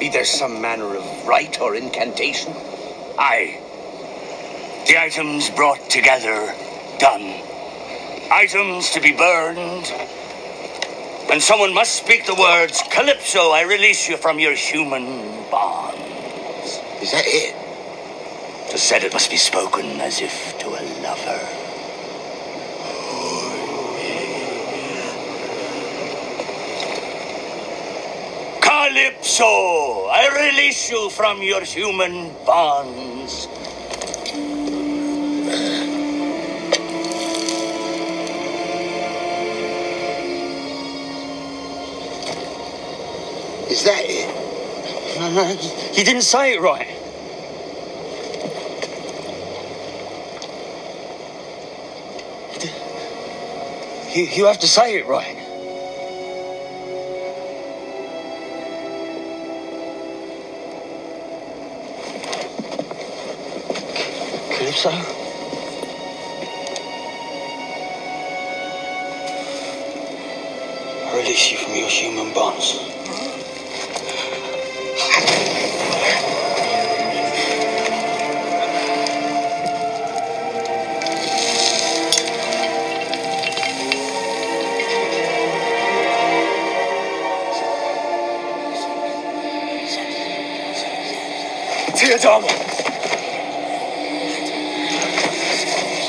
Be there some manner of rite or incantation? Aye. The items brought together, done. Items to be burned. And someone must speak the words, Calypso, I release you from your human bonds. Is that it? To said it must be spoken as if to a lover. Calypso, I release you from your human bonds. Is that it? No, no, you didn't say it right. You, you have to say it right. Calypso? I release you from your human bonds. Tia Dalma!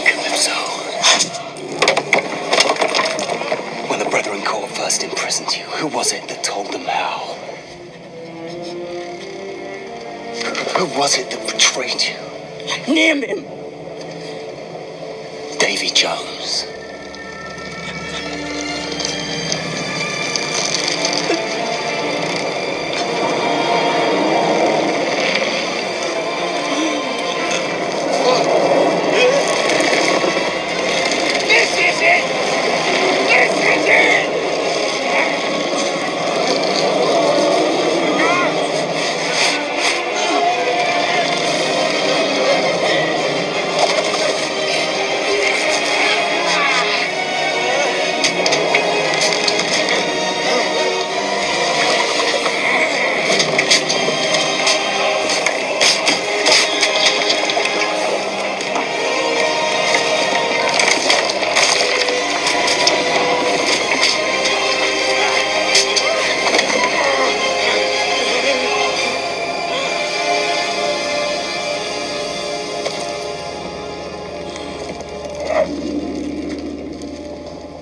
Calypso. When the Brethren Court first imprisoned you, who was it that told them how? Who was it that betrayed you? Name him! Davy Jones.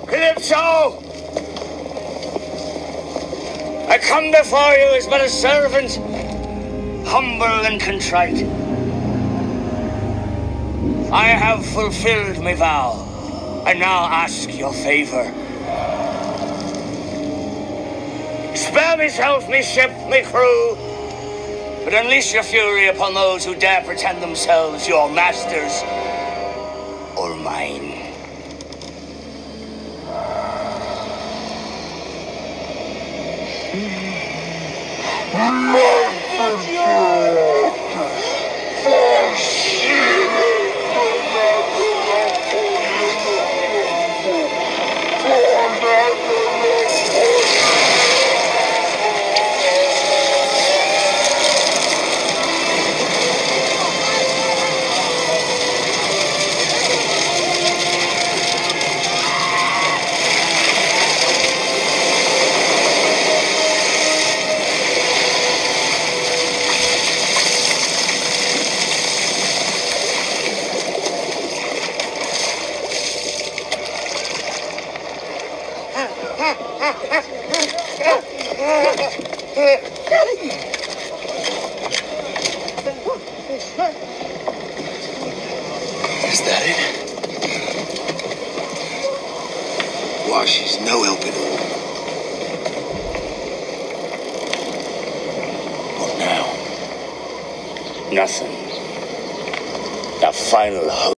Calypso! I come before you as but a servant, humble and contrite. I have fulfilled my vow, and now ask your favor. Spare myself, me ship, me crew, but unleash your fury upon those who dare pretend themselves your masters or mine. Is that it? Why, she's no helping all. What now? Nothing. The final hope.